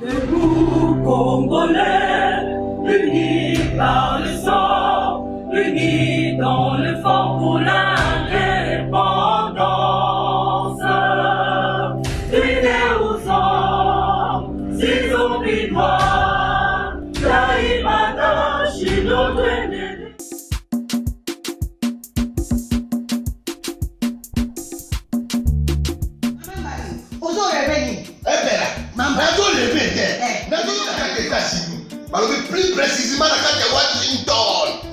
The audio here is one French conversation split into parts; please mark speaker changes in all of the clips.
Speaker 1: Debout, Congolais, unis par le sang,
Speaker 2: na kati ya washington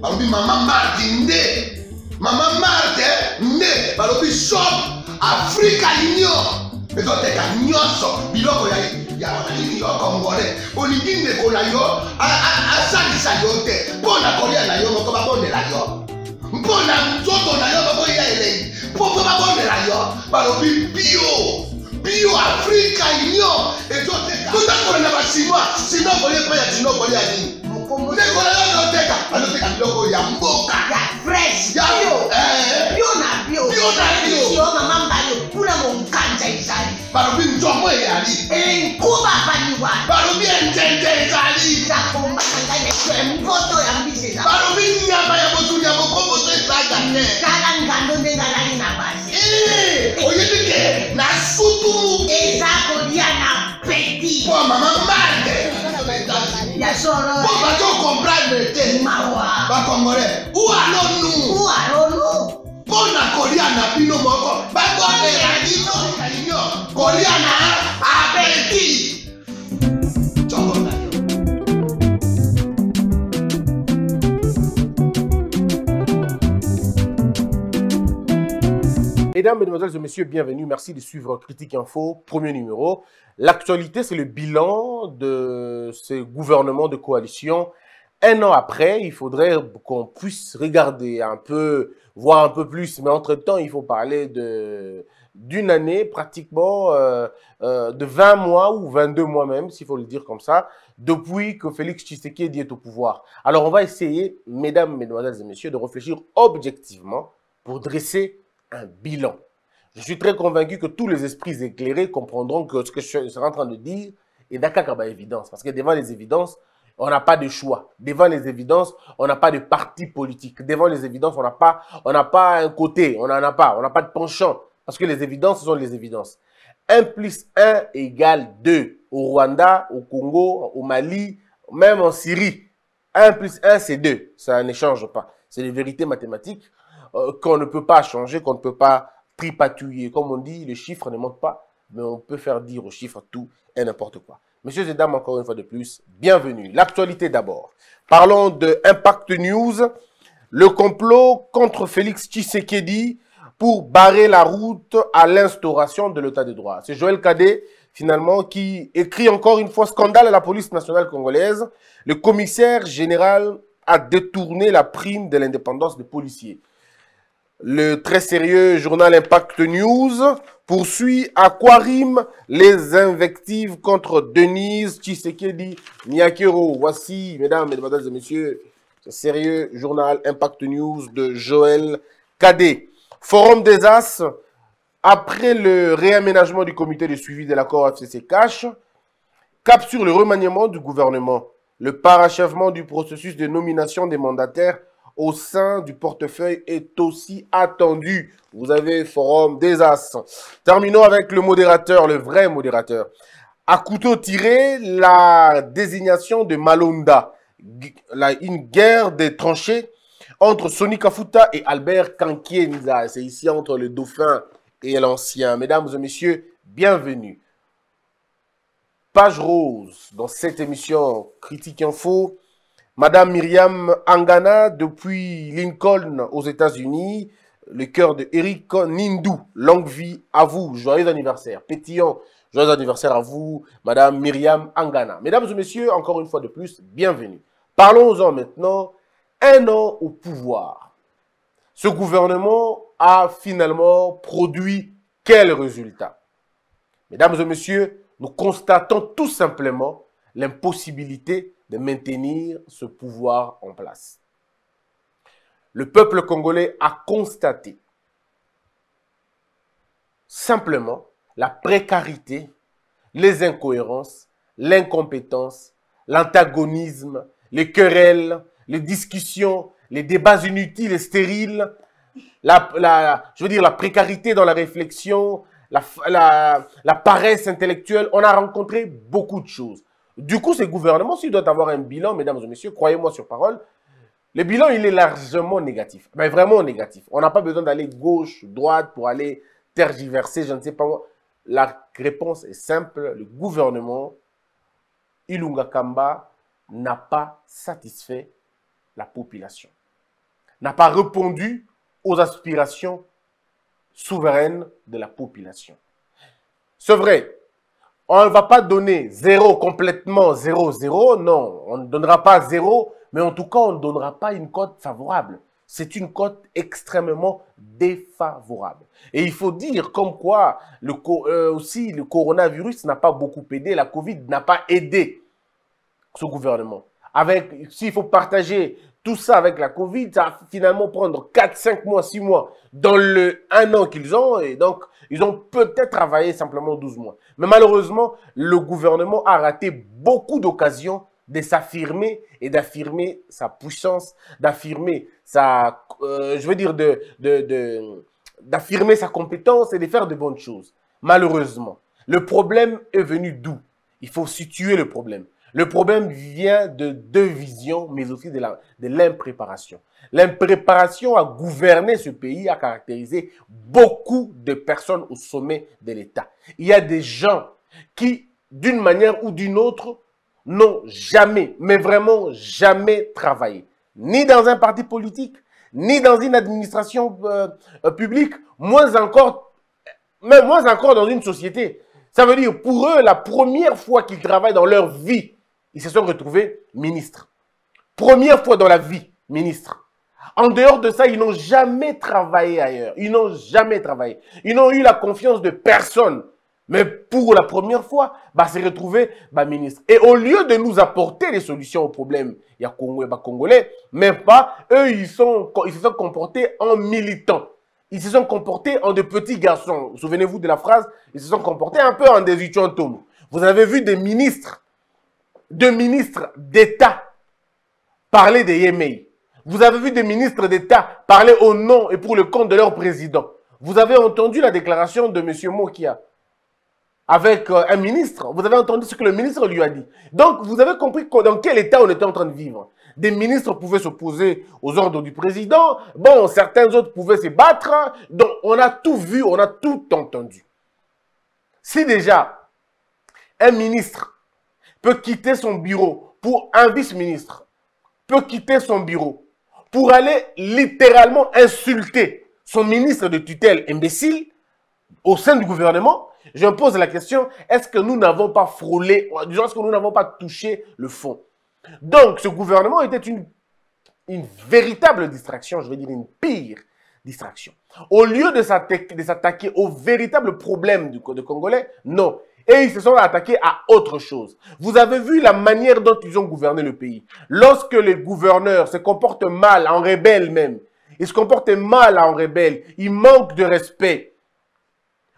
Speaker 2: balobi mama marte nde. Mama marte nde. Balobi shop africa union ezoteka nyonso biloko ya ya nini yo congolais olingi ndeko na yo. Asalisa yo te. Mpo na kolia na yo moko babondela yo. Mpo na nzoto na yo bakoya elei. Mpo mpo babondela yo. Balobi bio bio afrika union ètò ọtẹka tó dákọrọ nàbà sinua sinua kọlẹ pẹyà sinua kọlẹ
Speaker 3: àdé
Speaker 2: ne kọlẹ yà ọtẹka ọtẹka bí lọkọ yà
Speaker 3: mbọ ká.
Speaker 2: ya
Speaker 3: fresh
Speaker 2: bio.
Speaker 3: Bio na bio.
Speaker 2: Bio na bio.
Speaker 3: Si ọ mama mbali o
Speaker 2: kúrẹ́ mọ̀ nǹkan
Speaker 3: jẹ ìsàlẹ̀.
Speaker 2: bàrọ̀ bí njọ́
Speaker 3: mọ̀ èyí àlè. nkú bàbá ya solo
Speaker 2: mpo bato comprendre te
Speaker 3: mawa
Speaker 2: bakongolais ualonu
Speaker 3: ualolo
Speaker 2: mpo na kolia na bino moko bakondela bino yo kolia na apeti nzongo
Speaker 4: Mesdames, Mesdemoiselles et Messieurs, bienvenue. Merci de suivre Critique Info, premier numéro. L'actualité, c'est le bilan de ce gouvernement de coalition. Un an après, il faudrait qu'on puisse regarder un peu, voir un peu plus. Mais entre-temps, il faut parler d'une année pratiquement, euh, euh, de 20 mois ou 22 mois même, s'il faut le dire comme ça, depuis que Félix Tshisekedi est au pouvoir. Alors, on va essayer, mesdames, mesdemoiselles et messieurs, de réfléchir objectivement pour dresser un bilan. Je suis très convaincu que tous les esprits éclairés comprendront que ce que je serai en train de dire est d'accord avec évidence. Parce que devant les évidences, on n'a pas de choix. Devant les évidences, on n'a pas de parti politique. Devant les évidences, on n'a pas, pas un côté, on n'en a pas, on n'a pas de penchant. Parce que les évidences, ce sont les évidences. 1 plus 1 égale 2. Au Rwanda, au Congo, au Mali, même en Syrie. 1 plus 1, c'est 2. Ça n'échange pas. C'est les vérités mathématiques euh, qu'on ne peut pas changer, qu'on ne peut pas tripatouiller. Comme on dit, les chiffres ne montent pas, mais on peut faire dire aux chiffres tout et n'importe quoi. Messieurs et dames, encore une fois de plus, bienvenue. L'actualité d'abord. Parlons de Impact News. Le complot contre Félix Tshisekedi pour barrer la route à l'instauration de l'état de droit. C'est Joël Cadet, finalement, qui écrit encore une fois scandale à la police nationale congolaise. Le commissaire général a détourné la prime de l'indépendance des policiers. Le très sérieux journal Impact News poursuit à Quarim les invectives contre Denise Tshisekedi Nyakiro. Voici, mesdames, mesdemoiselles et messieurs, ce sérieux journal Impact News de Joël Cadet. Forum des As, après le réaménagement du comité de suivi de l'accord FCC Cash, cap sur le remaniement du gouvernement, le parachèvement du processus de nomination des mandataires au sein du portefeuille est aussi attendu. Vous avez Forum des As. Terminons avec le modérateur, le vrai modérateur. À couteau tiré, la désignation de Malonda, la- une guerre des tranchées entre Sonny Kafuta et Albert Kankienza. C'est ici entre le dauphin et l'ancien. Mesdames et messieurs, bienvenue. Page rose dans cette émission Critique Info. Madame Myriam Angana, depuis Lincoln aux États-Unis, le cœur de Eric Nindou. Longue vie à vous. Joyeux anniversaire. Pétillant. Joyeux anniversaire à vous, Madame Myriam Angana. Mesdames et messieurs, encore une fois de plus, bienvenue. Parlons-en maintenant. Un an au pouvoir. Ce gouvernement a finalement produit quel résultat? Mesdames et messieurs, nous constatons tout simplement l'impossibilité de maintenir ce pouvoir en place. Le peuple congolais a constaté simplement la précarité, les incohérences, l'incompétence, l'antagonisme, les querelles, les discussions, les débats inutiles et stériles, la, je veux dire la précarité dans la réflexion, la paresse intellectuelle. On a rencontré beaucoup de choses. Du coup, ce gouvernement, s'il doit avoir un bilan, mesdames et messieurs, croyez-moi sur parole, le bilan, il est largement négatif. Mais vraiment négatif. On n'a pas besoin d'aller gauche, droite pour aller tergiverser, je ne sais pas. La réponse est simple. Le gouvernement, Ilunga Kamba, n'a pas satisfait la population. N'a pas répondu aux aspirations souveraines de la population. C'est vrai, on ne va pas donner zéro complètement, zéro, zéro, non, on ne donnera pas zéro, mais en tout cas, on ne donnera pas une cote favorable. C'est une cote extrêmement défavorable. Et il faut dire comme quoi euh, aussi le coronavirus n'a pas beaucoup aidé, la Covid n'a pas aidé ce gouvernement. Avec, s'il faut partager tout ça avec la Covid, ça va finalement prendre 4, 5 mois, 6 mois dans le 1 an qu'ils ont. Et donc, ils ont peut-être travaillé simplement 12 mois. Mais malheureusement, le gouvernement a raté beaucoup d'occasions de s'affirmer et d'affirmer sa puissance, d'affirmer sa, euh, je veux dire, de, d'affirmer sa compétence et de faire de bonnes choses. Malheureusement, le problème est venu d'où? Il faut situer le problème. Le problème vient de deux visions, mais aussi de l'impréparation. L'impréparation à gouverner ce pays a caractérisé beaucoup de personnes au sommet de l'État. Il y a des gens qui, d'une manière ou d'une autre, n'ont jamais, mais vraiment jamais travaillé. Ni dans un parti politique, ni dans une administration euh, publique, moins moins encore dans une société. Ça veut dire, pour eux, la première fois qu'ils travaillent dans leur vie, ils se sont retrouvés ministres. Première fois dans la vie, ministres. En dehors de ça, ils n'ont jamais travaillé ailleurs. Ils n'ont jamais travaillé. Ils n'ont eu la confiance de personne. Mais pour la première fois, bah, se retrouver bah, ministre. Et au lieu de nous apporter des solutions aux problèmes, il y a Congo et bah, Congolais, même pas, eux, ils, sont, ils se sont comportés en militants. Ils se sont comportés en de petits garçons. Souvenez-vous de la phrase, ils se sont comportés un peu en des. Vous avez vu des ministres, de ministres d'État parler des Yémei. Vous avez vu des ministres d'État parler au nom et pour le compte de leur président. Vous avez entendu la déclaration de M. Mokia avec euh, un ministre? Vous avez entendu ce que le ministre lui a dit. Donc, vous avez compris dans quel état on était en train de vivre. Des ministres pouvaient s'opposer aux ordres du président. Bon, certains autres pouvaient se battre. Donc, on a tout vu, on a tout entendu. Si déjà un ministre peut quitter son bureau pour un vice-ministre, peut quitter son bureau pour aller littéralement insulter son ministre de tutelle imbécile au sein du gouvernement, je pose la question, est-ce que nous n'avons pas frôlé, est-ce que nous n'avons pas touché le fond? Donc, ce gouvernement était une, une véritable distraction, je veux dire une pire distraction. Au lieu de s'attaquer de s'attaquer au véritable problème du de Congolais, non. Et ils se sont attaqués à autre chose. Vous avez vu la manière dont ils ont gouverné le pays. Lorsque les gouverneurs se comportent mal, en rebelle même, ils se comportent mal en rebelle, ils manquent de respect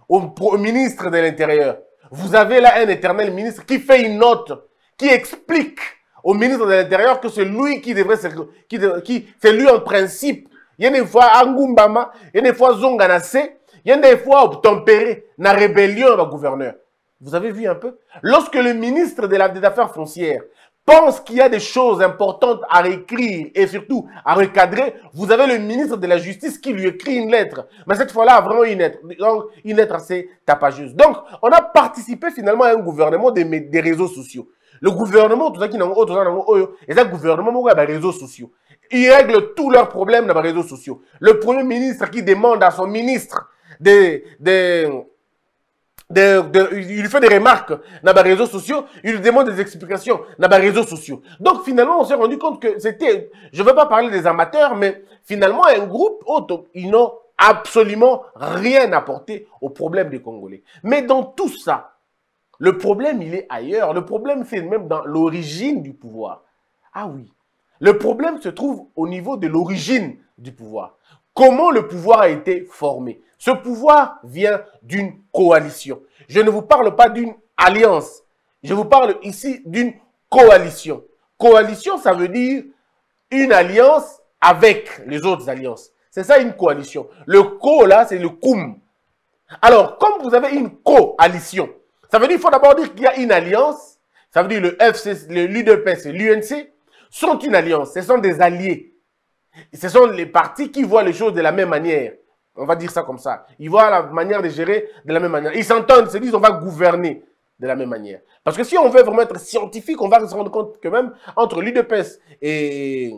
Speaker 4: au, ministre de l'Intérieur. Vous avez là un éternel ministre qui fait une note, qui explique au ministre de l'Intérieur que c'est lui qui devrait se, qui, c'est lui en principe. Il y a des fois Angumbama, il y a des fois Zonganase, il y a des fois tempéré, na rébellion au gouverneur. Vous avez vu un peu? Lorsque le ministre des Affaires foncières pense qu'il y a des choses importantes à réécrire et surtout à recadrer, vous avez le ministre de la Justice qui lui écrit une lettre. Mais cette fois-là, vraiment une lettre, une lettre assez tapageuse. Donc, on a participé finalement à un gouvernement des, des réseaux sociaux. Le gouvernement, tout ça qui n'a ça, nango oyo, et ça, gouvernement, moko ya réseaux sociaux. Ils règlent tous leurs problèmes dans les réseaux sociaux. Le premier ministre qui demande à son ministre de, de, il lui fait des remarques dans les réseaux sociaux, il lui demande des explications dans les réseaux sociaux. Donc finalement, on s'est rendu compte que c'était, je ne veux pas parler des amateurs, mais finalement, un groupe autre, ils n'ont absolument rien apporté au problème des Congolais. Mais dans tout ça, le problème, il est ailleurs. Le problème, c'est même dans l'origine du pouvoir. Ah oui. Le problème se trouve au niveau de l'origine du pouvoir. Comment le pouvoir a été formé? Ce pouvoir vient d'une coalition. Je ne vous parle pas d'une alliance. Je vous parle ici d'une coalition. Coalition, ça veut dire une alliance avec les autres alliances. C'est ça une coalition. Le co, là, c'est le cum. Alors, comme vous avez une coalition, ça veut dire qu'il faut d'abord dire qu'il y a une alliance. Ça veut dire le FC, l'UDPS et l'UNC sont une alliance. Ce sont des alliés. Ce sont les partis qui voient les choses de la même manière. On va dire ça comme ça. Ils voient la manière de gérer de la même manière. Ils s'entendent, ils se disent on va gouverner de la même manière. Parce que si on veut vraiment être scientifique, on va se rendre compte que même entre l'UDPS et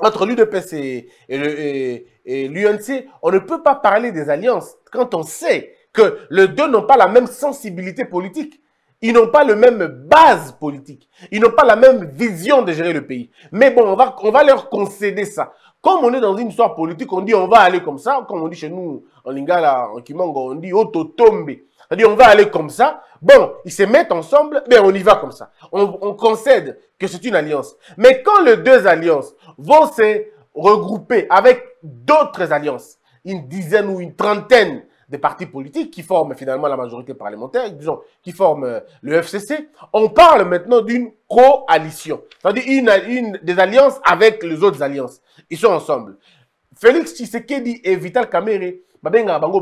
Speaker 4: entre l'UDPS et, l'UNC, on ne peut pas parler des alliances quand on sait que les deux n'ont pas la même sensibilité politique. Ils n'ont pas la même base politique. Ils n'ont pas la même vision de gérer le pays. Mais bon, on va, on va leur concéder ça. Comme on est dans une histoire politique, on dit on va aller comme ça. Comme on dit chez nous, en Lingala, en Kimango, on dit autotombe. C'est-à-dire on va aller comme ça. Bon, ils se mettent ensemble, mais on y va comme ça. On, on concède que c'est une alliance. Mais quand les deux alliances vont se regrouper avec d'autres alliances, une dizaine ou une trentaine des partis politiques qui forment finalement la majorité parlementaire, disons, qui forment euh, le FCC, on parle maintenant d'une coalition. C'est-à-dire une, des alliances avec les autres alliances. Ils sont ensemble. Félix Tshisekedi et Vital Kamere,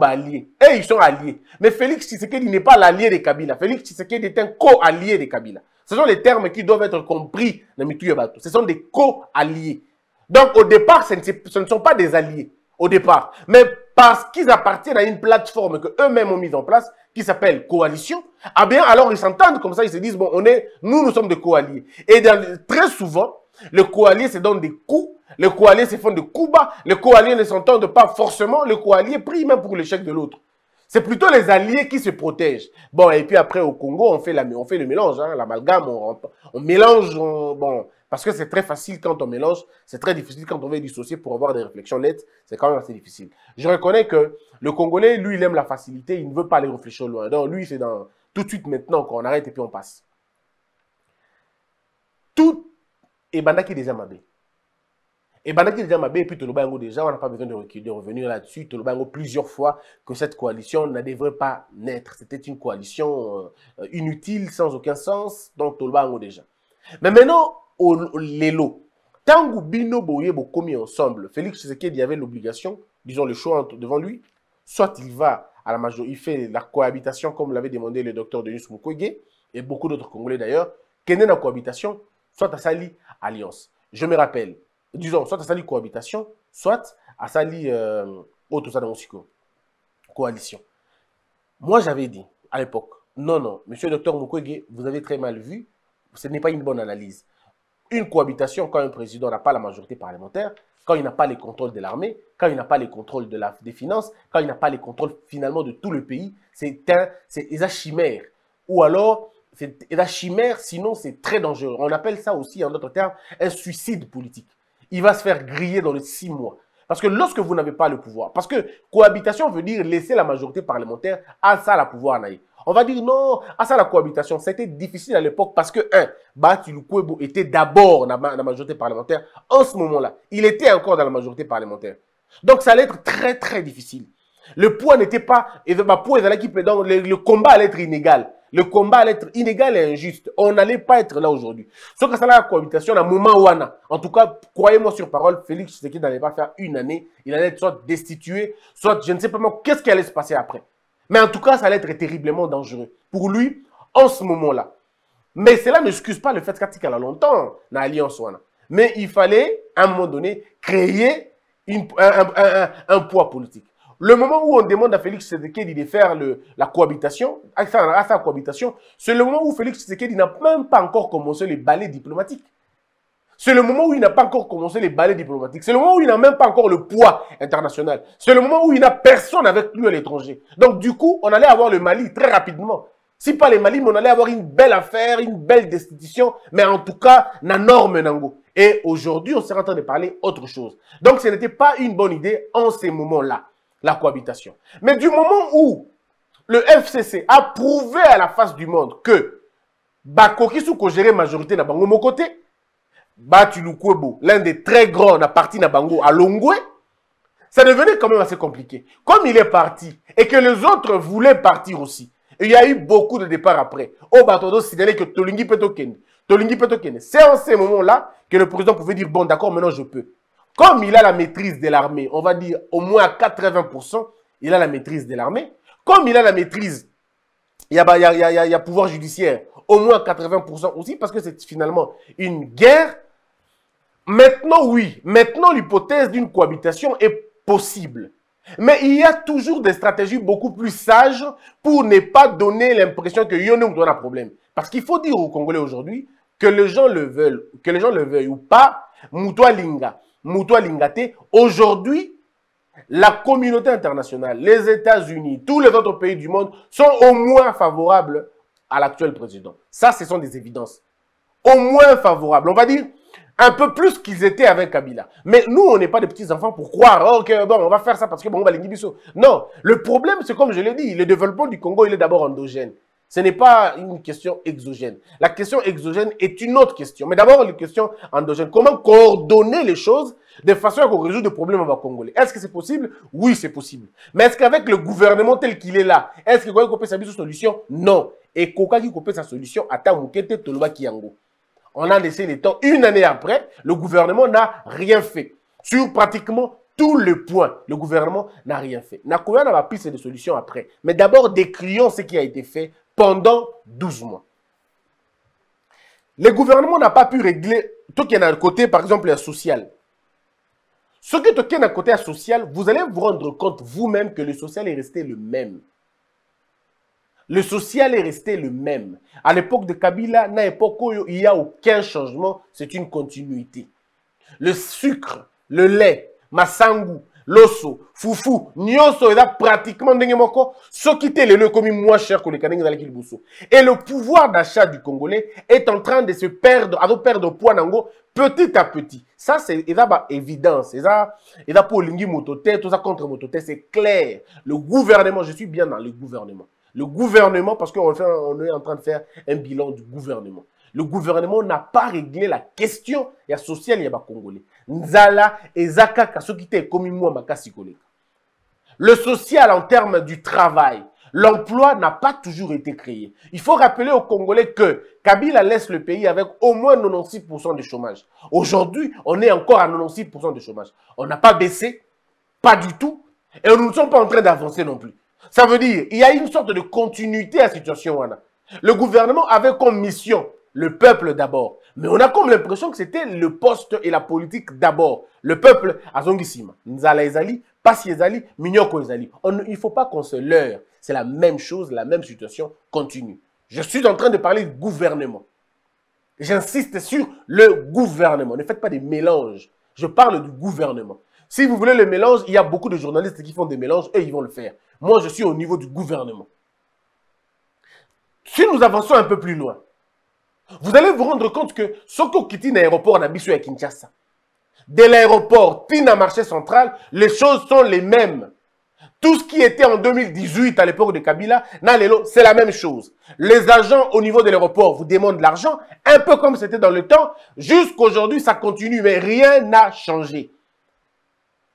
Speaker 4: alliés. Et ils sont alliés. Mais Félix Tshisekedi n'est pas l'allié de Kabila. Félix Tshisekedi est un co-allié de Kabila. Ce sont les termes qui doivent être compris dans Bato. Ce sont des co-alliés. Donc au départ, ce ne sont pas des alliés. Au départ. Mais parce qu'ils appartiennent à une plateforme que eux-mêmes ont mise en place, qui s'appelle coalition, ah bien, alors ils s'entendent comme ça, ils se disent, bon, on est, nous, nous sommes des coalliés. Et très souvent, les coalliés se donnent des coups, les coalliés se font des coups bas, les coalliés ne s'entendent pas forcément, les coalliés prient même pour l'échec de l'autre. C'est plutôt les alliés qui se protègent. Bon, et puis après, au Congo, on fait, le mélange, hein, l'amalgame, on, mélange, on, bon, parce que c'est très facile quand on mélange, c'est très difficile quand on veut dissocier pour avoir des réflexions nettes, c'est quand même assez difficile. Je reconnais que le Congolais, lui, il aime la facilité, il ne veut pas aller réfléchir loin. Donc, lui, c'est dans tout de suite maintenant qu'on arrête et puis on passe. Tout est bandaki déjà mabé. Et bandaki déjà mabé, et puis Tolobango déjà, on n'a pas besoin de, de revenir là-dessus. Tolobango plusieurs fois que cette coalition ne devrait pas naître. C'était une coalition euh, inutile, sans aucun sens, donc Tolobango déjà. Mais maintenant, lelo ntango bino boye bokomi ensemble félix tshisekedi avait l'obligation disons le choix devant lui soit il va à la majorité il fait la cohabitation comme l'avait demandé le docteur denis mukwege et beaucoup d'autres congolais d'ailleurs kende na cohabitation soit asali alliance. Je me rappelle disons soit asali cohabitation soit asali euh, mosiko coalition. Moi j'avais dit à l'époque non non monsieur le docteur mukwege vous avez très mal vu ce n'est pas une bonne analyse une cohabitation quand un président n'a pas la majorité parlementaire, quand il n'a pas les contrôles de l'armée, quand il n'a pas les contrôles de la, des finances, quand il n'a pas les contrôles finalement de tout le pays, c'est un, c'est chimère. Ou alors, c'est une chimère, sinon c'est très dangereux. On appelle ça aussi, en d'autres termes, un suicide politique. Il va se faire griller dans les six mois. Parce que lorsque vous n'avez pas le pouvoir, parce que cohabitation veut dire laisser la majorité parlementaire à ça la pouvoir naïf. On va dire non, à ça la cohabitation, c'était difficile à l'époque parce que, un, Bati Lukwebo était d'abord dans la majorité parlementaire en ce moment-là. Il était encore dans la majorité parlementaire. Donc ça allait être très très difficile. Le poids n'était pas, le combat allait être inégal. Le combat allait être inégal et injuste. On n'allait pas être là aujourd'hui. Sauf que ça la cohabitation, à un moment où on a, en tout cas, croyez-moi sur parole, Félix Tshisekedi n'allait pas faire une année. Il allait être soit destitué, soit je ne sais pas moi, qu'est-ce qui allait se passer après. Mais en tout cas, ça allait être terriblement dangereux pour lui en ce moment-là. Mais cela n'excuse pas le fait qu'il a longtemps dans l'alliance. Mais il fallait, à un moment donné, créer un, poids politique. Le moment où on demande à Félix Tshisekedi de faire la cohabitation, à cohabitation, c'est le moment où Félix Tshisekedi n'a même pas encore commencé les balais diplomatiques. C'est le moment où il n'a pas encore commencé les balais diplomatiques. C'est le moment où il n'a même pas encore le poids international. C'est le moment où il n'a personne avec lui à l'étranger. Donc, du coup, on allait avoir le Mali très rapidement. Si pas le Mali, mais on allait avoir une belle affaire, une belle destitution, mais en tout cas, na norme nango. Et aujourd'hui, on s'est en train de parler autre chose. Donc, ce n'était pas une bonne idée en ces moments-là, la cohabitation. Mais du moment où le FCC a prouvé à la face du monde que Bakoki sous majorité na bango mon côté, Batu Lukwebo, l'un des très grands, a parti na Bango à Longwe, ça devenait quand même assez compliqué. Comme il est parti et que les autres voulaient partir aussi, il y a eu beaucoup de départs après. Au bateau, signalé que Tolingi peut token. Tolingi peut token. C'est en ces moments-là que le président pouvait dire, bon, d'accord, maintenant je peux. Comme il a la maîtrise de l'armée, on va dire au moins à 80%, il a la maîtrise de l'armée. Comme il a la maîtrise, il y a, y a pouvoir judiciaire, au moins 80% aussi, parce que c'est finalement une guerre. Maintenant, oui, maintenant l'hypothèse d'une cohabitation est possible. Mais il y a toujours des stratégies beaucoup plus sages pour ne pas donner l'impression que Yonou donne un problème. Parce qu'il faut dire aux Congolais aujourd'hui que les gens le veulent, que les gens le veuillent ou pas, Moutoua Linga, aujourd'hui, la communauté internationale, les États-Unis, tous les autres pays du monde sont au moins favorables à l'actuel président. Ça, ce sont des évidences. Au moins favorables. On va dire un peu plus qu'ils étaient avec Kabila. Mais nous, on n'est pas des petits-enfants pour croire, ok, bon, on va faire ça parce que bon, on va les Non, le problème, c'est comme je l'ai dit, le développement du Congo, il est d'abord endogène. Ce n'est pas une question exogène. La question exogène est une autre question. Mais d'abord, la question endogène. Comment coordonner les choses de façon à qu'on résout des problèmes au Congolais? Est-ce que c'est possible? Oui, c'est possible. Mais est-ce qu'avec le gouvernement tel qu'il est là, est-ce qu'il peut sa solution? Non. Et Koka qui peut sa solution, à Mukete Toloba Kiango. On a laissé les temps. Une année après, le gouvernement n'a rien fait. Sur pratiquement tous les points, le gouvernement n'a rien fait. Nakoya n'a pas pris de solutions après. Mais d'abord, décrions ce qui a été fait pendant 12 mois. Le gouvernement n'a pas pu régler tout qui est d'un côté, par exemple, social. Ce que tu d'un côté social, vous allez vous rendre compte vous-même que le social est resté le même. Le social est resté le même. À l'époque de Kabila, à l'époque où il n'y a aucun changement, c'est une continuité. Le sucre, le lait, masangu, loso fufu nyonso eza pratiquement moko soki te lelo ekomi moins cher ndenge ezalaki liboso et le pouvoir d'achat du congolais est en train de se perdre perdre poids petit à petit. Ça c'est eza eza mpo olingi moto te toza contre moto te c'est clair. Le gouvernement je suis bien dans le gouvernement le gouvernement parce qu'on on est en train de faire un bilan du gouvernement. Le gouvernement n'a pas réglé la question ya sociale ya bacongolais nzala eza kaka soki te ekomi mwa makasi koleka le social en termes du travail l'emploi n'a pas toujours été créé. Il faut rappeler aux congolais que kabila laisse le pays avec au moins 96% de chômage. Aujourd'hui on est encore à 96% de chômage. On n'a pas baissé pas du tout et nous ne sommes pas en train d'avancer non plus ça veut dire il y a une sorte de continuité à la situation le gouvernement avait comme mission le peuple d'abord. Mais on a comme l'impression que c'était le poste et la politique d'abord. Le peuple. Nzala Ezali, Passi Ezali, Mignoko Ezali. il ne faut pas qu'on se leurre. C'est la même chose, la même situation continue. Je suis en train de parler du gouvernement. J'insiste sur le gouvernement. Ne faites pas des mélanges. Je parle du gouvernement. Si vous voulez le mélange, il y a beaucoup de journalistes qui font des mélanges et ils vont le faire. Moi, je suis au niveau du gouvernement. Si nous avançons un peu plus loin, vous allez vous rendre compte que Soko Kiti l'aéroport à à Kinshasa. De l'aéroport, Tina marché central, les choses sont les mêmes. Tout ce qui était en 2018 à l'époque de Kabila, c'est la même chose. Les agents au niveau de l'aéroport vous demandent de l'argent, un peu comme c'était dans le temps. Jusqu'aujourd'hui, ça continue, mais rien n'a changé.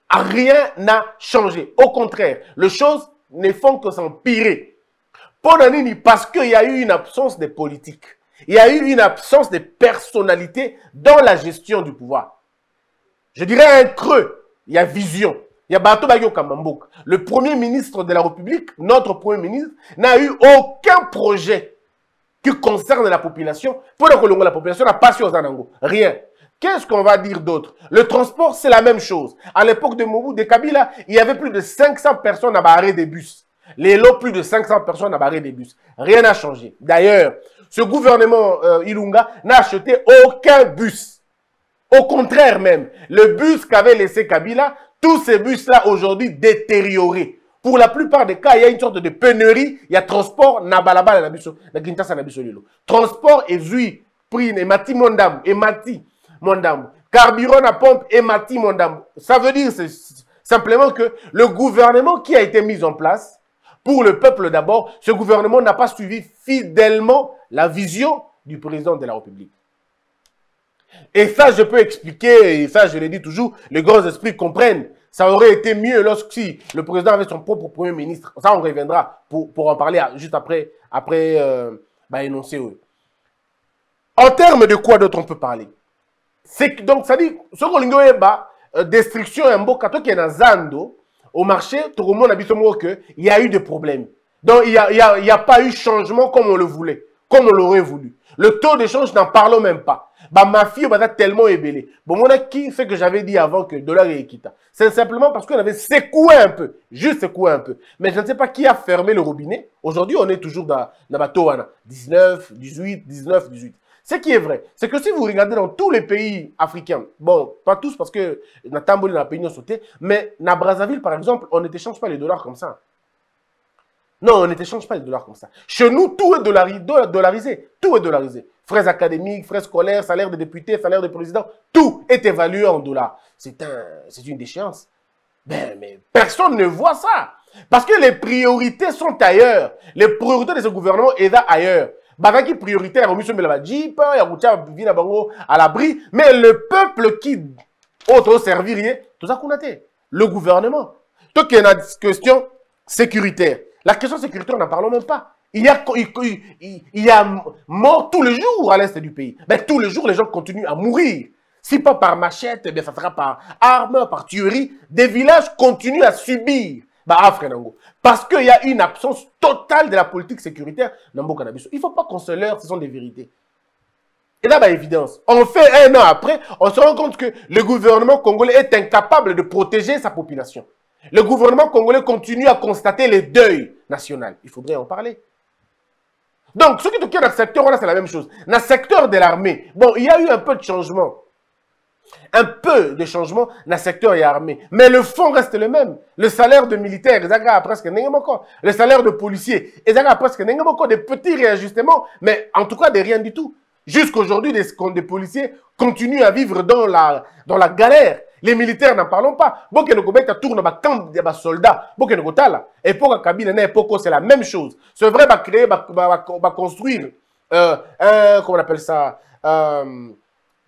Speaker 4: Rien n'a changé. Au contraire, les choses ne font que s'empirer. Parce qu'il y a eu une absence de politique. Il y a eu une absence de personnalité dans la gestion du pouvoir. Je dirais un creux. Il y a vision. Il y a Bato Kamambok. Le premier ministre de la République, notre premier ministre, n'a eu aucun projet qui concerne la population. Pour que la population n'a pas sur Zanango. Rien. Qu'est-ce qu'on va dire d'autre? Le transport, c'est la même chose. À l'époque de Mobu, de Kabila, il y avait plus de 500 personnes à barrer des bus. Les lots, plus de 500 personnes à barrer des bus. Rien n'a changé. D'ailleurs, ce gouvernement euh, Ilunga n'a acheté aucun bus. Au contraire même, le bus qu'avait laissé Kabila, tous ces bus-là aujourd'hui détériorés. Pour la plupart des cas, il y a une sorte de pénurie. Il y a transport, nabalaba, na Kinshasa, na Transport et zui, prix, et mati mondam, et mati mondam. Carburant à pompe, et mati mondam. Ça veut dire simplement que le gouvernement qui a été mis en place, pour le peuple d'abord, ce gouvernement n'a pas suivi fidèlement la vision du président de la République. Et ça, je peux expliquer, et ça, je l'ai dit toujours, les grands esprits comprennent. Ça aurait été mieux lorsque si le président avait son propre premier ministre. Ça, on reviendra pour, pour en parler juste après, après euh, bah, énoncer. En termes de quoi d'autre on peut parler? Donc, ça dit, ce qu'on dit, bah, euh, destruction un beau qui est dans Zando, au marché, tout le monde a dit qu'il y a eu des problèmes. Donc, il il y a, il pas eu changement comme on le voulait, comme on l'aurait voulu. Le taux d'échange, n'en parlons même pas. Bah, ma fille, bah, tellement ébélé. Bon, mon qui fait que j'avais dit avant que dollar est équitable. C'est simplement parce qu'on avait secoué un peu, juste secoué un peu. Mais je ne sais pas qui a fermé le robinet. Aujourd'hui, on est toujours dans, dans bateau, 19, 18, 19, 18. Ce qui est vrai, c'est que si vous regardez dans tous les pays africains, bon, pas tous parce que na Tamboli na pays non sauté, mais na Brazzaville par exemple, on n'échange pas les dollars comme ça. Non, on n'échange pas les dollars comme ça. Chez nous, tout est dollari- do- dollarisé. Tout est dollarisé. Frais académiques, frais scolaires, salaire de députés, salaire de président, tout est évalué en dollars. C'est un, c'est une déchéance. Ben, mais personne ne voit ça. Parce que les priorités sont ailleurs. Les priorités de ce gouvernement est ailleurs. Bazaki prioritaire, on mission la Jeep, il y a Routia, Vina Bango à l'abri. Mais le peuple qui, autre servir, tout ça qu'on a été. Le gouvernement. A une question sécuritaire. La question sécuritaire, n'en parlons même pas. Il y, a, il, il- il y a mort tous les jours à l'est du pays. Mais tous les jours, les gens continuent à mourir. Si pas par machette, eh bien, ça sera par arme, par tuerie. Des villages continuent à subir. Bah, ah. Parce qu'il y a une absence totale de la politique sécuritaire dans na biso. Il ne faut pas qu'on se leurre, ce sont des vérités. Et là, bah, évidence. On fait un an après, on se rend compte que le gouvernement congolais est incapable de protéger sa population. Le gouvernement congolais continue à constater les deuils nationaux. Il faudrait en parler. Donc, ce qui est dans le secteur, là, c'est la même chose. Dans le secteur de l'armée, bon, il y a eu un peu de changement. Un peu de changement dans le secteur et armée. Mais le fond reste le même. Le salaire de militaire, presque Le salaire de policier, presque Des petits réajustements, mais en tout cas, de rien du tout. Jusqu'aujourd'hui, des, des policiers continuent à vivre dans la, dans la galère. Les militaires n'en parlons pas. Nous tourne dans camp des soldats. Là. Époque Kabila, époque, c'est la même chose. C'est vrai, va créer, va construire, euh, un, comment on appelle ça, euh,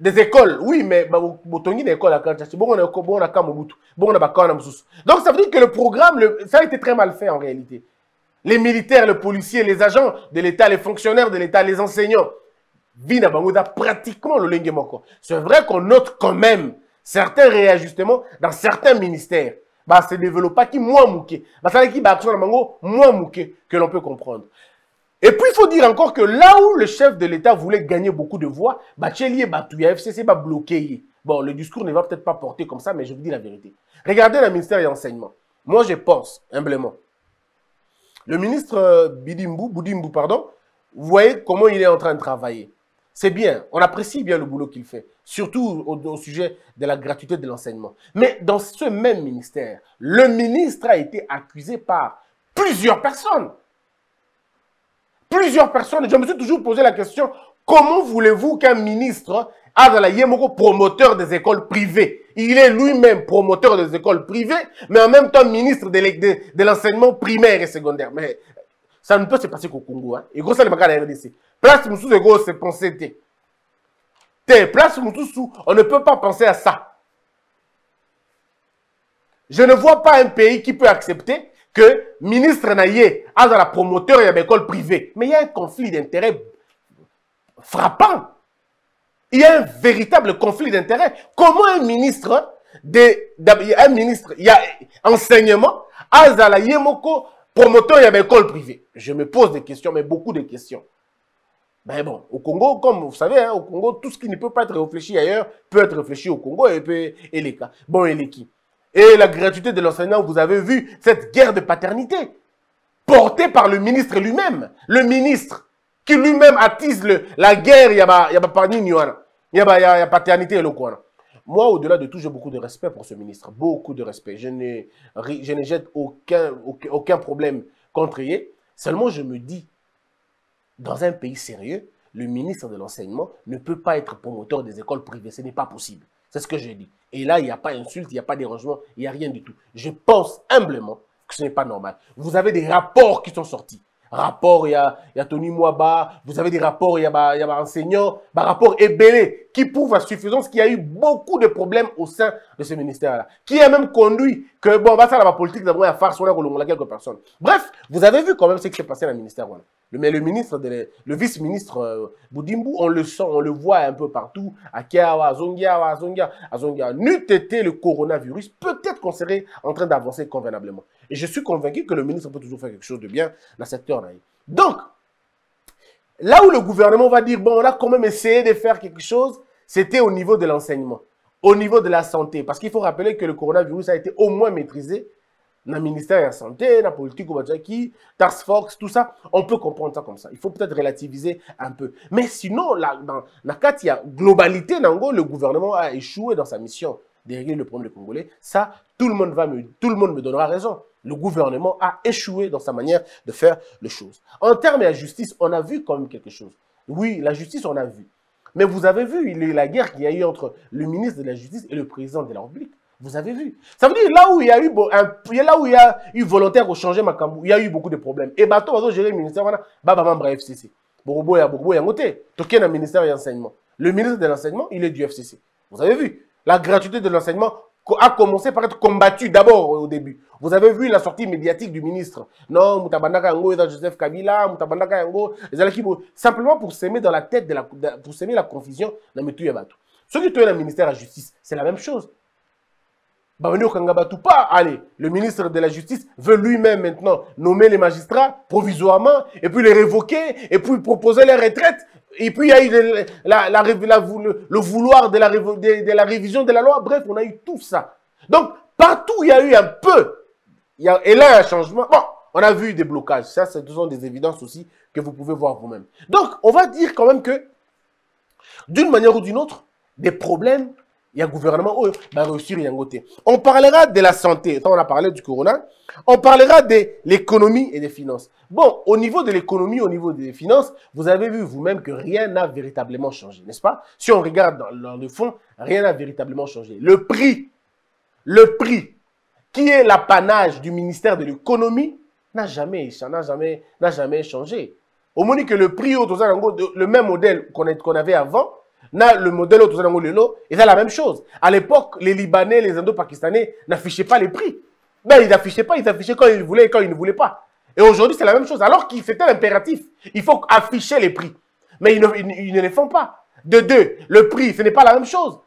Speaker 4: des écoles. Oui, mais botongi des écoles à Kanchachi. Bon, on a bon, on a Kamobutu. Bon, on a Bakana Donc, ça veut dire que le programme, ça a été très mal fait en réalité. Les militaires, les policiers, les agents de l'État, les fonctionnaires de l'État, les enseignants, Vina Bangoda pratiquement le Lengemoko. C'est vrai qu'on note quand même certains réajustements dans certains ministères. Bah, se développe pas qui moins mouqué. Bah, ça qui bah, action mango moins mouqué que l'on peut comprendre. Et puis, il faut dire encore que là où le chef de l'État voulait gagner beaucoup de voix, Tchélié, bah, tout, FCC, va bloquer. Bon, le discours ne va peut-être pas porter comme ça, mais je vous dis la vérité. Regardez le ministère de l'Enseignement. Moi, je pense, humblement. Le ministre euh, Bidimbu, Boudimbu, pardon, vous voyez comment il est en train de travailler. C'est bien, on apprécie bien le boulot qu'il fait, surtout au, sujet de la gratuité de l'enseignement. Mais dans ce même ministère, le ministre a été accusé par plusieurs personnes. Plusieurs personnes. Je me suis toujours posé la question, comment voulez-vous qu'un ministre a dans la Yemoko promoteur des écoles privées Il est lui-même promoteur des écoles privées, mais en même temps ministre de, l'enseignement primaire et secondaire. Mais ça ne peut se passer qu'au Congo. Hein. Et gros, ça, le RDC. Place Moussou, c'est penser. Té, place Moussou, on ne peut pas penser à ça. Je ne vois pas un pays qui peut accepter que ministre Naye a dans la promoteur et l'école privée. Mais il y a un conflit d'intérêts frappant. Il y a un véritable conflit d'intérêts. Comment un ministre, de, de, un ministre, il y a enseignement, a dans la Yemoko promoteur et l'école privée? Je me pose des questions, mais beaucoup de questions. Mais bon, au Congo, comme vous savez, hein, au Congo, tout ce qui ne peut pas être réfléchi ailleurs peut être réfléchi au Congo et, et les cas. Bon, et les qui? Et la gratuité de l'enseignant, vous avez vu cette guerre de paternité portée par le ministre lui-même. Le ministre qui lui-même attise le, la guerre, il y a paternité et quoi. Moi, au-delà de tout, j'ai beaucoup de respect pour ce ministre. Beaucoup de respect. Je ne, je ne jette aucun, aucun problème contre lui. Seulement, je me dis, dans un pays sérieux, le ministre de l'Enseignement ne peut pas être promoteur des écoles privées. Ce n'est pas possible. C'est ce que j'ai dit. Et là, il n'y a pas d'insulte, il n'y a pas dérangement, il n'y a rien du tout. Je pense humblement que ce n'est pas normal. Vous avez des rapports qui sont sortis. rapport, il y a, y a Tony Mwaba, vous avez des rapports, il y a, y a bah, enseignants, bah, rapport ébélé, qui prouvent à suffisance qu'il y a eu beaucoup de problèmes au sein de ce ministère-là, qui a même conduit que, bon, bah, ça, la politique, d'abord, il y a farce, on a quelques personnes. Bref, vous avez vu quand même ce qui s'est passé dans le ministère, voilà. Mais le vice-ministre euh, on le sent, on le voit un peu partout, à Kiawa, à Zongia, à Zongia, à Zongia. N'eût été le coronavirus, peut-être qu'on serait en train d'avancer convenablement. Et je suis convaincu que le ministre peut toujours faire quelque chose de bien dans le secteur. Donc, là où le gouvernement va dire, bon, on a quand même essayé de faire quelque chose, c'était au niveau de l'enseignement, au niveau de la santé. Parce qu'il faut rappeler que le coronavirus a été au moins maîtrisé dans le ministère de la Santé, dans la politique, Task Force, tout ça. On peut comprendre ça comme ça. Il faut peut-être relativiser un peu. Mais sinon, là, dans la globalité, le gouvernement a échoué dans sa mission de régler le problème des Congolais. Ça, tout le monde, va me, tout le monde me donnera raison. Le gouvernement a échoué dans sa manière de faire les choses. En termes de la justice, on a vu quand même quelque chose. Oui, la justice, on a vu. Mais vous avez vu la guerre qu'il y a eu entre le ministre de la Justice et le président de la République. Vous avez vu. Ça veut dire là où il y a eu, un- a là où il y a eu volontaire au changer Makambu, il y a eu beaucoup de problèmes. Et bateau, bateau, gérer le ministère, voilà, baba membre FCC. Borobo ya Borobo ya ngote. Toké na ministère de l'enseignement. Le ministre de l'enseignement, il est du FCC. Vous avez vu. La gratuité de l'enseignement a commencé par être combattue d'abord au début. Vous avez vu la sortie médiatique du ministre. Non, Moutabandaka Yango Joseph Kabila, Moutabandaka Yango, simplement pour s'aimer dans la tête de la, pour s'aimer la confusion dans Metou Yabatou. Ceux qui dans le ministère de la Justice, c'est la même chose. Okangabatu pas. Allez, le ministre de la Justice veut lui-même maintenant nommer les magistrats provisoirement et puis les révoquer et puis proposer les retraites. Et puis il y a eu le, la- le- vouloir de la, révision de la loi. Bref, on a eu tout ça. Donc, partout il y a eu un peu. Il y a, et là, un changement. Bon, on a vu des blocages. Ça, ce sont des évidences aussi que vous pouvez voir vous-même. Donc, on va dire quand même que, d'une manière ou d'une autre, des problèmes, il y a un gouvernement qui va réussir. On parlera de la santé, on a parlé du corona, on parlera de l'économie et des finances. Bon, au niveau de l'économie, au niveau des finances, vous avez vu vous-même que rien n'a véritablement changé, n'est-ce pas? Si on regarde dans, le fond, rien n'a véritablement changé. Le prix, le prix, qui est l'apanage du ministère de l'économie, n'a n'a jamais, n'a jamais changé. Au moins que le prix le même modèle qu'on avait avant, le modèle au Tozalango Lelo, est la même chose. À l'époque, les Libanais, les Indo-Pakistanais n'affichaient pas les prix. Ben, ils n'affichaient pas, ils affichaient quand ils voulaient et quand ils ne voulaient pas. Et aujourd'hui, c'est la même chose. Alors que c'était l'impératif. Il faut afficher les prix. Mais ils ne, les font pas. De deux, le prix, ce n'est pas la même chose.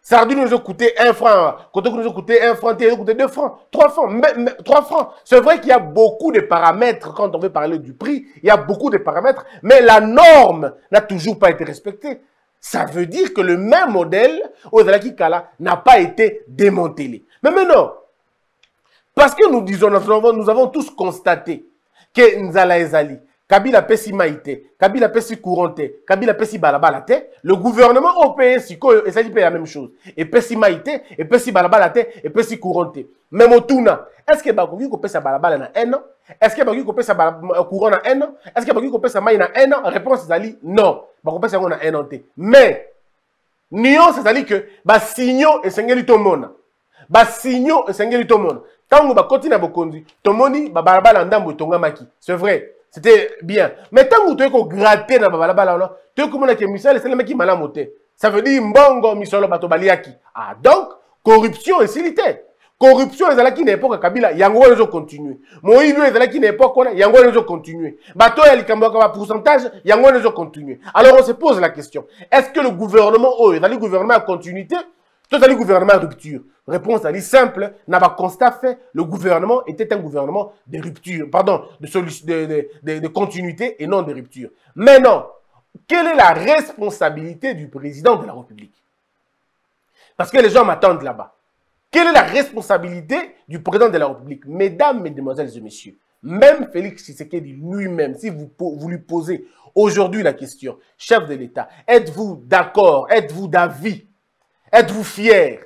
Speaker 4: Sardine nous a coûté 1 franc, côté nous a coûté 1 franc, thé nous a coûté 2 francs, 3 francs, même- même 3 francs. C'est vrai qu'il y a beaucoup de paramètres quand on veut parler du prix, il y a beaucoup de paramètres, mais la norme n'a toujours pas été respectée. Ça veut dire que le même modèle, Ozalaki Kala, n'a pas été démantelé. Mais maintenant, parce que nous disons, nous avons, tous constaté que Nzala Ezali, Kabila pesi maïté, Kabila pesi couranté, Kabila pesi balabala te, le gouvernement au pays, siko, ezali pe la même chose. Et pesi maïté, et pesi balabala te, et pesi couranté. Mais motuna, est-ce que bakoki ko pesa balabala na un? Est-ce que bakoki ko pesa bala- courant na un? Est-ce que bakoki ko pesa maï na un? Réponse ezali non. Bako pesa yango na un an. Mais, nuance ezali ke basigno esengeli tomona basigno esengeli tomona ntango bakoti na bokonzi tomoni babalabala ndambo etongamaki c'est vrai c'était bien. Mais ntango toyei kogratte na babalabala wana toyei komona ke misala esalemaki malamu te ça veut dire mbongo misolo bato baliaki. Ah donc corruption esili te corruption ezalaki na époque ya kabila. Yango wana ezocontinue moyibi oyo ezalaki na époque wana yango wana ezocontinue bato ya likambo yaka bapourcentage yango wana ezocontinue alors on se pose la question. Est ce que le gouvernement oyo ezali gouvernement ya continuité? To ezali gouvernement rupture. Réponse ezali simple na baconstat fait le gouvernement était un gouvernement de rupture pardon de, de, continuité et non de rupture. Maintenant quelle est la responsabilité du président de la république? Parce que les gens m'attendent là-bas. Quelle est la responsabilité du président de la République? Mesdames, Mesdemoiselles et Messieurs, même Félix Tshisekedi lui-même, si vous, vous lui posez aujourd'hui la question, chef de l'État, êtes-vous d'accord Êtes-vous d'avis Êtes-vous fier?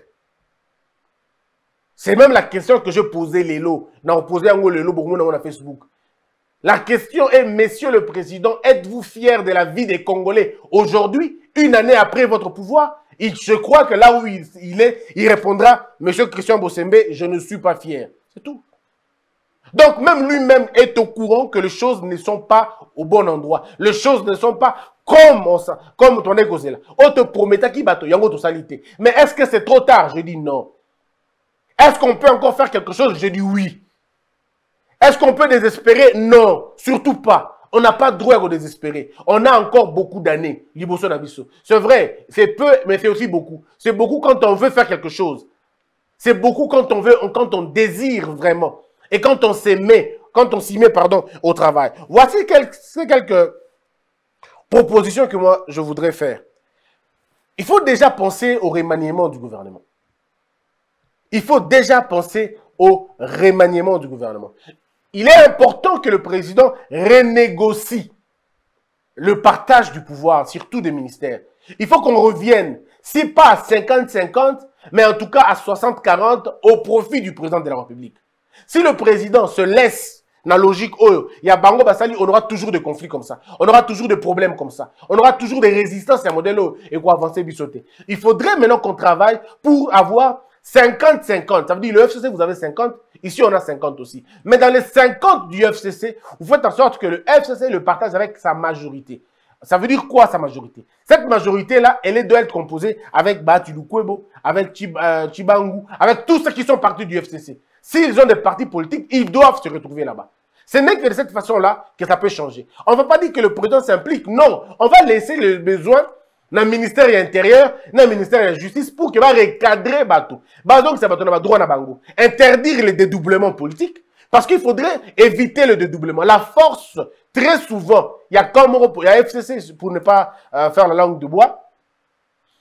Speaker 4: C'est même la question que je posais Lélo. Posé Lélo moi sur Facebook. La question est, Monsieur le Président, êtes-vous fier de la vie des Congolais? Aujourd'hui, une année après votre pouvoir Et Je crois que là où il, il est, il répondra, Monsieur Christian Bossembe, je ne suis pas fier. C'est tout. Donc même lui-même est au courant que les choses ne sont pas au bon endroit. Les choses ne sont pas comme sa- comme ton là. On te promettait qu'il bateau, yango to salité. Mais est-ce que c'est trop tard? Je dis non. Est-ce qu'on peut encore faire quelque chose? Je dis oui. Est-ce qu'on peut désespérer? Non, surtout pas. On n'a pas droit à désespérer. On a encore beaucoup d'années. C'est vrai, c'est peu, mais c'est aussi beaucoup. C'est beaucoup quand on veut faire quelque chose. C'est beaucoup quand on veut, quand on désire vraiment. Et quand on s'y met, quand on s'y met, pardon, au travail. Voici quelques, quelques propositions que moi, je voudrais faire. Il faut déjà penser au remaniement du gouvernement. Il faut déjà penser au remaniement du gouvernement. Il est important que le président renégocie le partage du pouvoir, surtout des ministères. Il faut qu'on revienne, si pas à 50-50, mais en tout cas à 60-40 au profit du président de la République. Si le président se laisse la logique, oh, il y a Bango Bassali, on aura toujours des conflits comme ça. On aura toujours des problèmes comme ça. On aura toujours des résistances à un modèle oh, et quoi avancer. Il faudrait maintenant qu'on travaille pour avoir 50-50. Ça veut dire le FCC, vous avez 50. Ici, on a 50 aussi. Mais dans les 50 du FCC, vous faites en sorte que le FCC le partage avec sa majorité. Ça veut dire quoi sa majorité? Cette majorité-là, elle doit être composée avec Batu Lukwebo, avec euh, Chibangu, avec tous ceux qui sont partis du FCC. S'ils ont des partis politiques, ils doivent se retrouver là-bas. Ce n'est que de cette façon-là que ça peut changer. On ne va pas dire que le président s'implique. Non, on va laisser le besoin dans le ministère intérieur, dans le ministère de la justice pour qu'il va recadrer Batou. Bah donc, ça va donner droit à Bango. Interdire les dédoublements politiques parce qu'il faudrait éviter le dédoublement. La force, très souvent, il y a comme il y a FCC pour ne pas euh, faire la langue de bois,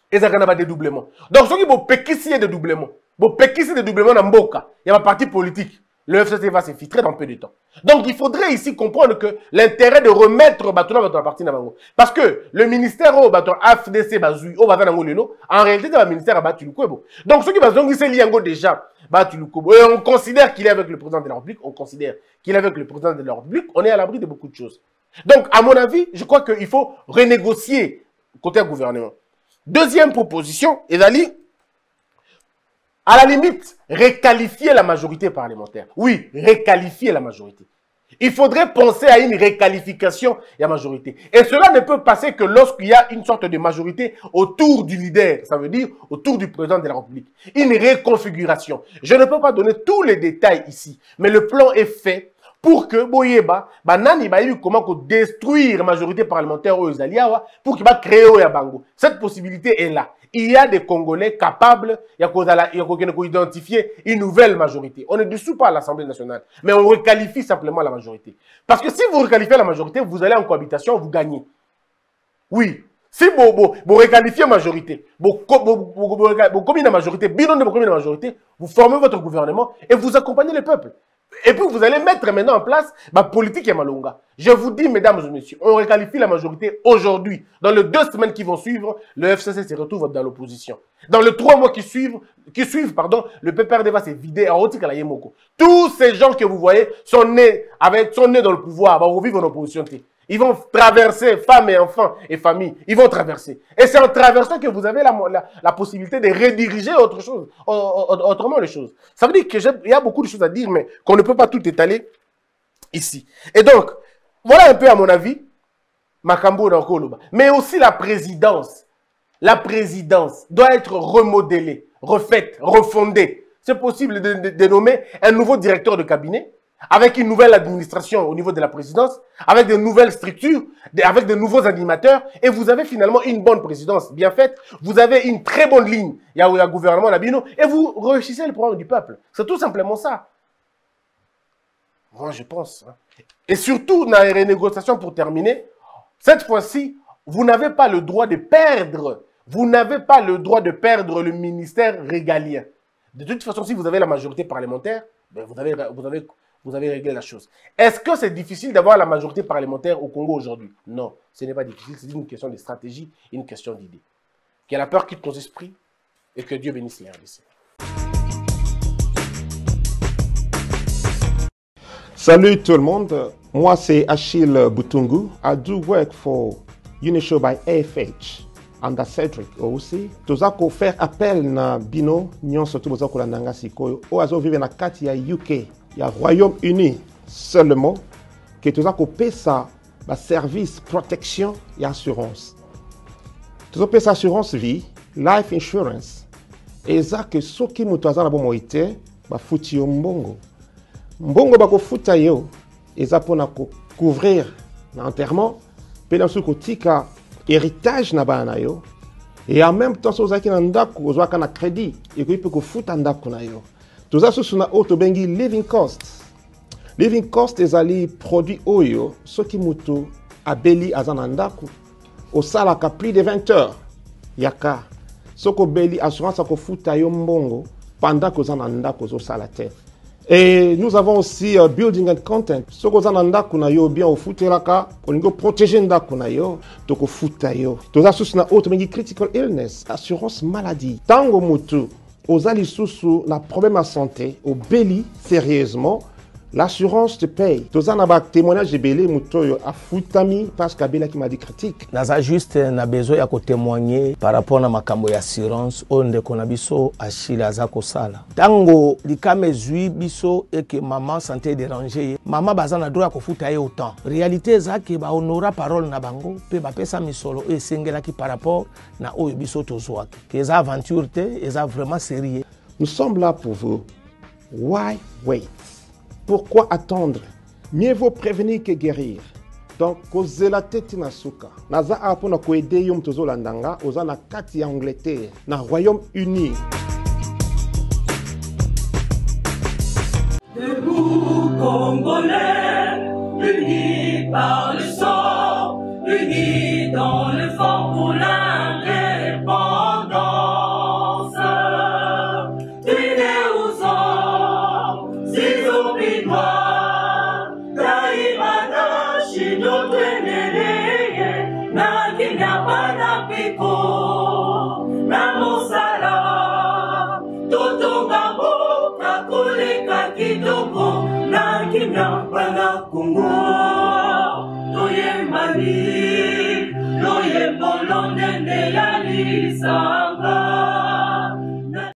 Speaker 4: et ça n'a pas de dédoublement. Donc, ceux qui vont péquisser des dédoublements, vont péquisser des dédoublements dans Mboka, il y a un parti politique. Le FCC va s'infiltrer dans peu de temps. Donc, il faudrait ici comprendre que l'intérêt de remettre Batouna dans la partie. Parce que le ministère au Baton AFDC au Baton Nango Lelo, en réalité, c'est un ministère à Batulukwebo. Donc, ceux qui Bazongi, c'est Liango déjà, Batulukwebo. Et on considère qu'il est avec le président de la République, on considère qu'il est avec le président de la République, on est à l'abri de beaucoup de choses. Donc, à mon avis, je crois qu'il faut renégocier côté gouvernement. Deuxième proposition, Ezali, à la limite, réqualifier la majorité parlementaire. Oui, réqualifier la majorité. Il faudrait penser à une réqualification de la majorité. Et cela ne peut passer que lorsqu'il y a une sorte de majorité autour du leader, ça veut dire autour du président de la République. Une réconfiguration. Je ne peux pas donner tous les détails ici, mais le plan est fait pour que Boyeba, banani ba eu comment que détruire majorité parlementaire aux Aliawa pour qu'il va créer au Bango. Cette possibilité est là. Il y a des Congolais capables il y a qu'on a- il y a qu'on a identifier une nouvelle majorité. On ne dissout pas l'Assemblée nationale, mais on requalifie simplement la majorité. Parce que si vous requalifiez la majorité, vous allez en cohabitation, vous gagnez. Oui. Si vous, vous, vous requalifiez majorité, vous, vous, vous, vous, vous, vous vous majorité, vous formez votre gouvernement et vous accompagnez le peuple. Et puis vous allez mettre maintenant en place ma politique et Malonga. Je vous dis, mesdames et messieurs, on requalifie la majorité aujourd'hui. Dans les deux semaines qui vont suivre, le FCC se retrouve dans l'opposition. Dans les trois mois qui suivent, qui suivent pardon, le PPRD va se vider en Otika la Yemoko. Tous ces gens que vous voyez sont nés, avec, sont nés dans le pouvoir, vont vivre en opposition. Ils vont traverser, femmes et enfants et familles, ils vont traverser. Et c'est en traversant que vous avez la, la, possibilité de rediriger autre chose, au- au- autrement les choses. Ça veut dire qu'il y a beaucoup de choses à dire, mais qu'on ne peut pas tout étaler ici. Et donc, voilà un peu à mon avis, Makambo dans Koloba. Mais aussi la présidence. La présidence doit être remodelée, refaite, refondée. C'est possible de- de nommer un nouveau directeur de cabinet avec une nouvelle administration au niveau de la présidence, avec de nouvelles structures, avec de nouveaux animateurs, et vous avez finalement une bonne présidence bien faite, vous avez une très bonne ligne, il y a un gouvernement et vous réussissez le programme du peuple. C'est tout simplement ça. Moi, je pense. hein. Et surtout, dans les renégociations, pour terminer, cette fois-ci, vous n'avez pas le droit de perdre, vous n'avez pas le droit de perdre le ministère régalien. De toute façon, si vous avez la majorité parlementaire, ben, vous, avez, vous, avez, vous avez réglé la chose. Est-ce que c'est difficile d'avoir la majorité parlementaire au Congo aujourd'hui? Non, ce n'est pas difficile, c'est une question de stratégie, une question d'idée. Que la peur quitte nos esprits et que Dieu bénisse les RDC.
Speaker 5: Salut tout le monde, moi c'est Achille Butungu. I do work for Unishow by AFH under Cedric aussi. toza kofaire appel na bino nyonso to boza kolanda nga sikoyo oyo azovive na kati ya UK ya royaume-uni seulement ke toza kopesa baservice protection ya assurance. Tozopesa assurance vie life insurance. Eza ke soki moto aza na bomoi te bafuti yo mbongo. Mbongo bakofuta yo eza mpona kocouvrir na enterrement mpe na mosusu kotika héritage na bana na yo et en même temps so ozalaki na ndako ozwaka crédit ekoki mpe kofuta ndako na yo toza susu na oyo tobengi living cost. Living cost ezali produit oyo soki moto abeli aza na ndako osalaka plus de 20 heures. Yaka. Soki obeli assurance akofuta yo mbongo pendant que oza na ndako ozosala te. Et nous avons aussi uh, building and content. Soki oza na ndako na yo bien ofutelaka olingi oprotege ndako na yo tokofuta yo. Toza susu na oyo tobengi critical illness assurance maladie. Ntango motu oza lisusu na problème ya santé obeli sérieusement l'assurance te paye. Toza na batémoignage ebele moto oyo afutami parce abelaki maladie critique.
Speaker 6: Naza juste na besoin ya kotémoigne par rapport na makambo ya assurance oyo ndeko na biso achille aza kosala ntango likama ezwi biso eke mama santé dérange ye mama baza na droit ya kofuta ye autant. Réalité eza ke bahonora parole na bango mpe bapesa misolo oyo esengelaki par rapport na oyo biso tozwaki. Ke eza aventure te eza vraiment sérieux.
Speaker 5: Nous sommes là pour vous. Why wait pourquoi attendre? Mieux vaut prévenir que guérir. Donc kozela te suka naza awa mpona koede yo moto oza na kati angleterre na royaume uni
Speaker 1: song.